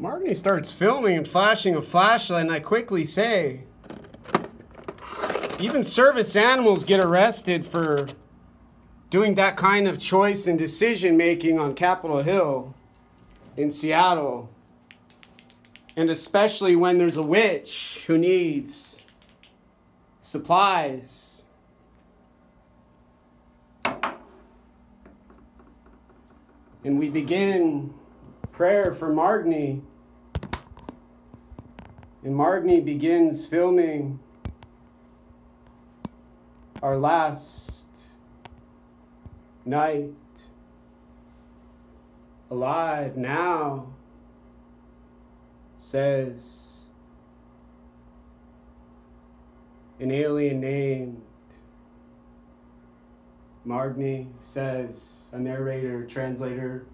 Margny starts filming and flashing a flashlight, and I quickly say, even service animals get arrested for doing that kind of choice and decision making on Capitol Hill in Seattle. And especially when there's a witch who needs supplies. And we begin prayer for Margny. And Margny begins filming our last night alive. Now says an alien named Margny says a narrator translator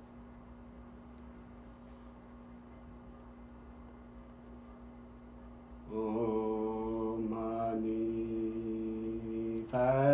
money,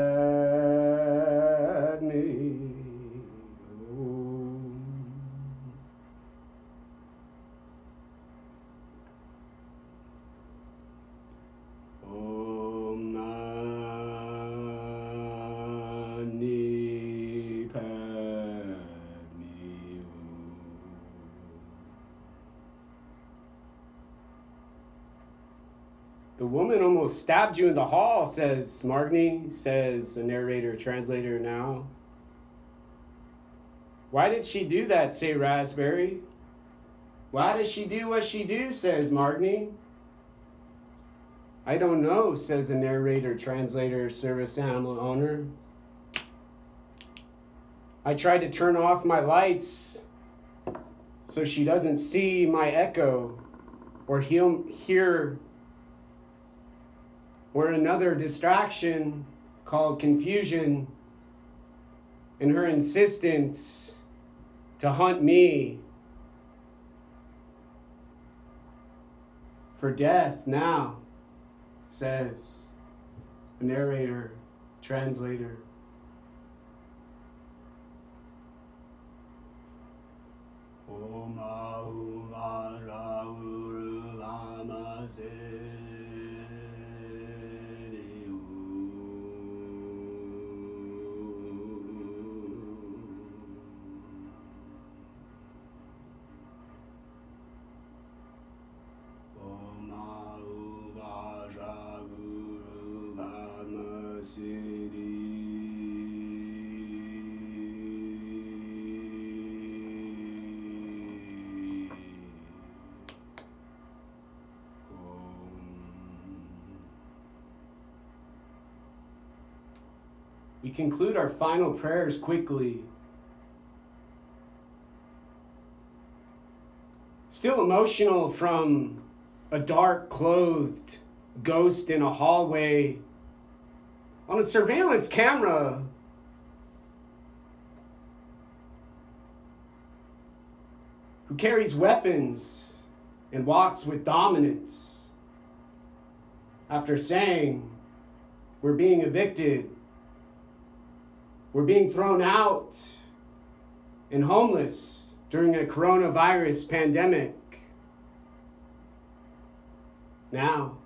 The woman almost stabbed you in the hall, says Margny, says a narrator translator now. Why did she do that, say Raspberry? Why does she do what she do, says Margny. I don't know, says a narrator, translator, service animal owner. I tried to turn off my lights so she doesn't see my echo or he'll hear or another distraction called confusion and her insistence to hunt me for death now says a narrator translator Lama We conclude our final prayers quickly. Still emotional from a dark clothed ghost in a hallway on a surveillance camera. Who carries weapons and walks with dominance after saying, We're being evicted, we're being thrown out, and homeless during a coronavirus pandemic. Now,